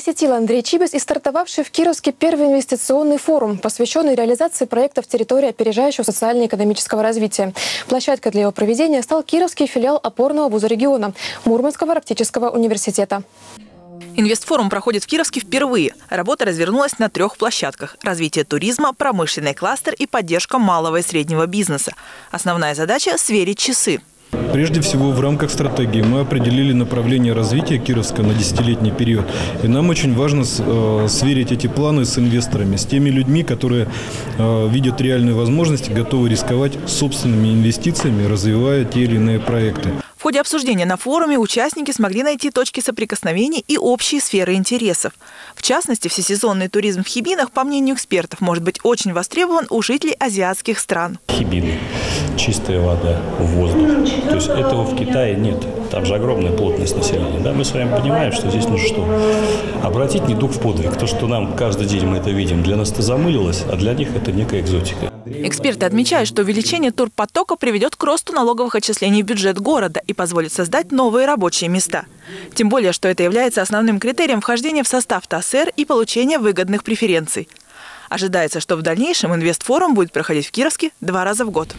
посетил Андрей Чибис и стартовавший в Кировске первый инвестиционный форум, посвященный реализации проектов территории опережающего социально-экономического развития. Площадкой для его проведения стал Кировский филиал опорного вуза региона Мурманского арктического университета. Инвестфорум проходит в Кировске впервые. Работа развернулась на трех площадках. Развитие туризма, промышленный кластер и поддержка малого и среднего бизнеса. Основная задача – сверить часы. Прежде всего, в рамках стратегии мы определили направление развития Кировска на десятилетний период. И нам очень важно э, сверить эти планы с инвесторами, с теми людьми, которые э, видят реальные возможности, готовы рисковать собственными инвестициями, развивая те или иные проекты. В ходе обсуждения на форуме участники смогли найти точки соприкосновений и общие сферы интересов. В частности, всесезонный туризм в Хибинах, по мнению экспертов, может быть очень востребован у жителей азиатских стран. Хибины, чистая вода, воздух. То есть этого в Китае нет. Там же огромная плотность населения. Да? Мы с вами понимаем, что здесь нужно что? Обратить недуг в подвиг. То, что нам каждый день мы это видим, для нас это замылилось, а для них это некая экзотика. Эксперты отмечают, что увеличение турпотока приведет к росту налоговых отчислений в бюджет города и позволит создать новые рабочие места. Тем более, что это является основным критерием вхождения в состав ТАСЭР и получения выгодных преференций. Ожидается, что в дальнейшем инвестфорум будет проходить в Кировске два раза в год.